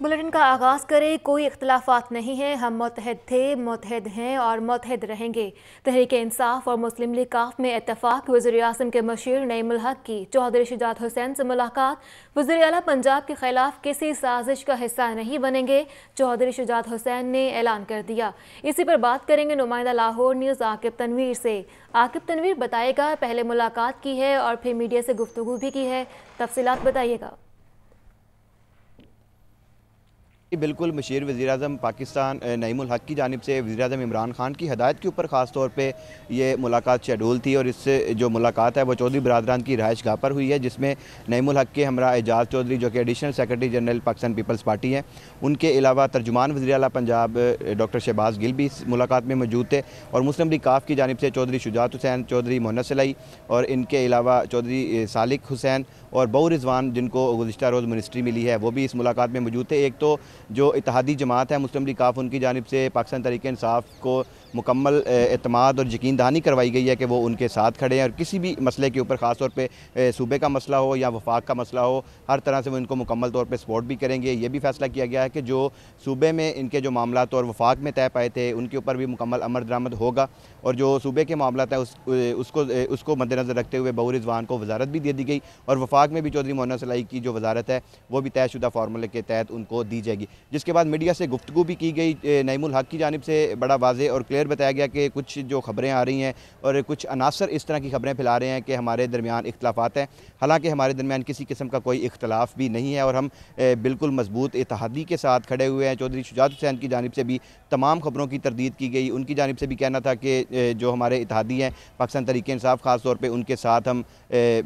Bulletin کا آغاز کرے، کوئی اختلافات نہیں ہیں۔ ہم متحد تھے، متحد ہیں اور متحد رہیں گے۔ تحریک انصاف اور مسلم لیگ کاف میں اتفاق، وزیر اعظم کے مشیر نعیم الحق کی چودھری شجاعت حسین سے ملاقات۔ وزیر اعلیٰ پنجاب کے خلاف کسی سازش کا حصہ نہیں بنیں گے۔ چودھری شجاعت حسین نے اعلان کر دیا۔ اسی پر بات کریں گے نمائندہ لاہور نیوز عاقب تنویر سے۔ عاقب تنویر بتائے گا، پہلے ملاقات کی ہے اور پھر میڈیا سے گفتگو بھی کی ہے۔ تفصیلات بتائیے گا۔ جی بالکل، مشیر وزیراعظم پاکستان نعیم الحق کی جانب سے وزیراعظم عمران خان کی ہدایت کے اوپر خاص طور پہ یہ ملاقات شیڈول تھی اور اس سے جو ملاقات ہے وہ چودھری برادران کی رہائش گاہ پر ہوئی ہے، جس میں نعیم الحق کے ہمراہ اعجاز چودھری جو کہ additional secretary general Pakistan Peoples Party ہیں، ان کے علاوہ ترجمان وزیر اعلیٰ پنجاب ڈاکٹر شہباز گل بھی اس ملاقات میں موجود تھے اور مسلم لیگ کاف کی جانب سے چودھری شجاعت حسین، چودھری محنت صلاحی اور ان کے علاوہ چودھری سالک حسین اور بہو رضوان جن کو گزشتہ روز منسٹری ملی ہے، وہ بھی اس ملاقات میں موجود تھے۔ ایک تو جو اتحادی جماعت ہے مسلم لیگ کاف، ان کی جانب سے پاکستان تحریک انصاف کو مکمل اعتماد اور یقین دہانی کروائی گئی ہے کہ وہ ان کے ساتھ کھڑے ہیں اور کسی بھی مسئلے کے اوپر خاص طور پہ صوبے کا مسئلہ ہو یا وفاق کا مسئلہ ہو، ہر طرح سے وہ ان کو مکمل طور پہ سپورٹ بھی کریں گے۔ یہ بھی فیصلہ کیا گیا ہے کہ جو صوبے میں ان کے جو معاملات اور وفاق میں طے پائے تھے، ان کے اوپر بھی مکمل امر درآمد ہوگا اور جو صوبے کے معاملات ہیں، اس کو اس کو مد نظر رکھتے ہوئے بہو رضوان کو وزارت بھی دے دی گئی اور وفاق میں بھی چودھری مولانا صلاحی کی جو وزارت ہے، وہ بھی طے شدہ فارمولے کے تحت ان کو دی جائے گی۔ جس کے بعد میڈیا سے گفتگو بھی کی گئی نعیم الحق کی جانب سے بڑا واضح اور کلیئر بتایا گیا کہ کچھ جو خبریں آ رہی ہیں اور کچھ عناصر اس طرح کی خبریں پھیلا رہے ہیں کہ ہمارے درمیان اختلافات ہیں۔ حالانکہ ہمارے درمیان کسی قسم کا کوئی اختلاف بھی نہیں ہے اور ہم بالکل مضبوط اتحادی کے ساتھ کھڑے ہوئے ہیں۔ چودھری شجاعت حسین کی جانب سے بھی تمام خبروں کی تردید کی گئی۔ ان کی جانب سے بھی کہنا تھا کہ جو ہمارے اتحادی ہیں، پاکستان طریقے انصاف، خاص طور پہ ان کے ساتھ ہم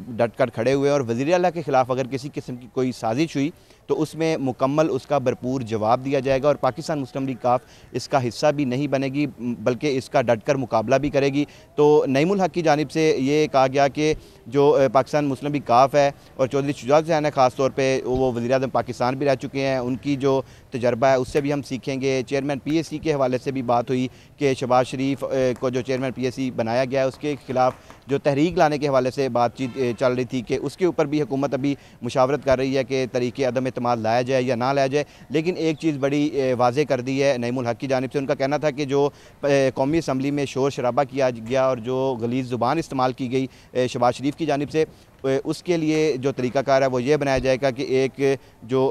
ڈٹ کر کھڑے ہوئے اور وزیر اعلیٰ کے خلاف اگر کسی قسم کی کوئی سازش ہوئی تو اس میں مکمل اس کا بھرپور جواب دیا جائے گا اور پاکستان مسلم لیگ کاف اس کا حصہ بھی نہیں بنے گی بلکہ اس کا ڈٹ کر مقابلہ بھی کرے گی۔ تو نعیم الحق کی جانب سے یہ کہا گیا کہ جو پاکستان مسلم لیگ کاف ہے اور چودھری شجاعت حسین ہے خاص طور پہ، وہ وزیر اعظم پاکستان بھی رہ چکے ہیں۔ ان کی جو تجربہ ہے، اس سے بھی ہم سیکھیں گے۔ چیئرمین پی ایس سی کے حوالے سے بھی بات ہوئی کہ شباز شریف کو جو چیئرمین پی ایس سی بنایا گیا ہے، اس کے خلاف جو تحریک لانے کے حوالے سے بات چیت چل رہی تھی کہ اس کے اوپر بھی حکومت ابھی مشاورت کر رہی ہے کہ طریقے عدم اعتماد لایا جائے یا نہ لایا جائے لیکن ایک چیز بڑی واضح کر دی ہے نعیم الحق کی جانب سے۔ ان کا کہنا تھا کہ جو قومی اسمبلی میں شور شرابہ کیا گیا اور جو غلیظ زبان استعمال کی گئی شباز شریف کی جانب سے اس کے لیے جو طریقہ کار ہے وہ یہ بنایا جائے گا کہ ایک جو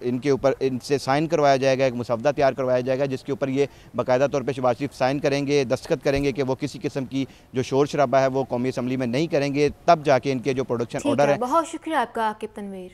ان کے اوپر ان سے سائن کروایا جائے گا ایک مسودہ تیار کروایا جائے گا جس کے اوپر یہ باقاعدہ طور پہ شباز شریف سائن کریں گے دستخط کریں گے کہ وہ کسی قسم کی جو شور شرابہ ہے وہ قومی اسمبلی میں نہیں کریں گے تب جا کے ان کے جو پروڈکشن آرڈر ہے بہت شکریہ آپ کا عاقب تنویر